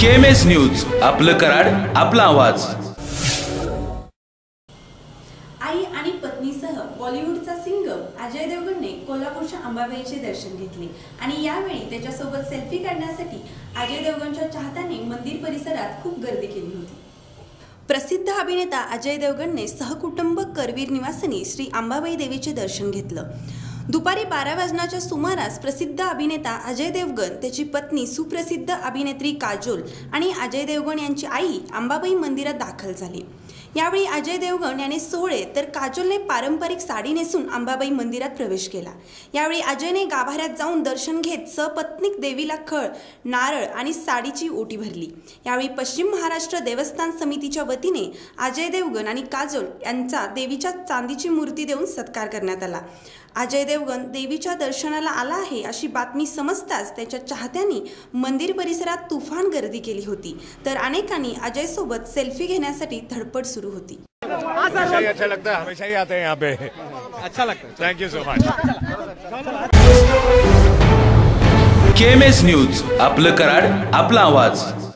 KMS news. आपलं कराड आपला आवाज. आई आणि पत्नीसह बॉलिवूडचा सिंगर अजय देवगणने कोल्हापूरच्या अंबाबाईचे दर्शन घेतले. आणि यावेळी त्याच्यासोबत सेल्फी काढण्यासाठी अजय देवगणच्या चाहत्यांनी मंदिर परिसरात खूप गर्दी केली होती. प्रसिद्ध अभिनेता अजय देवगणने सहकुटुंब करवीर निवासिनी श्री अंबाबाई देवीचे दर्शन घेतलं. दुपारी बारा वाजण्याच्या सुमारास प्रसिद्ध अभिनेता अजय देवगण त्याची पत्नी सुप्रसिद्ध अभिनेत्री काजोल आणि अजय देवगण यांची आई अंबाबाई मंदिरात दाखल झाली. यावेळी अजय देवगण याने सोहळे तर काजोलने पारंपरिक साडी नेसून अंबाबाई मंदिरात प्रवेश केला. यावेळी अजयने गाभाऱ्यात जाऊन दर्शन घेत सपत्नीक देवीला खळ नारळ आणि साडीची ओटी भरली. यावेळी पश्चिम महाराष्ट्र देवस्थान समितीच्या वतीने अजय देवगण आणि काजोल यांचा देवीच्या चांदीची मूर्ती देऊन सत्कार करण्यात आला. अजय देवगण देवीच्या दर्शनाला आला आहे अशी बातमी समजताच त्याच्या चाहत्यांनी मंदिर परिसरात तुफान गर्दी केली होती. तर अनेकांनी अजयसोबत सेल्फी घेण्यासाठी धडपड सुरू होती। हमेशा ही अच्छा लगता है हमेशा ही आते हैं यहाँ पे। अच्छा लगता है। Thank you so much K M S news आपलं कराड आपला आवाज़.